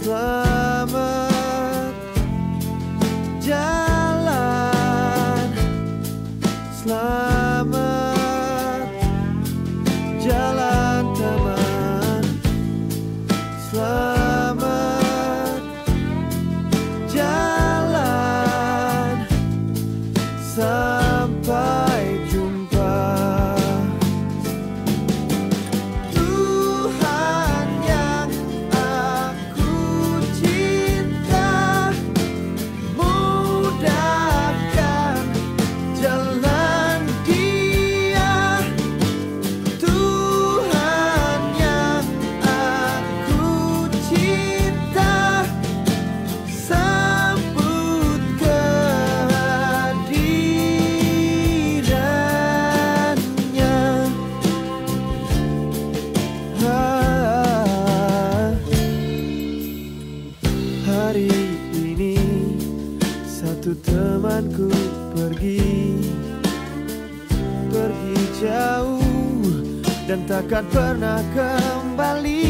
Selamat jalan. Selamat Hari ini satu temanku pergi. Pergi jauh dan takkan pernah kembali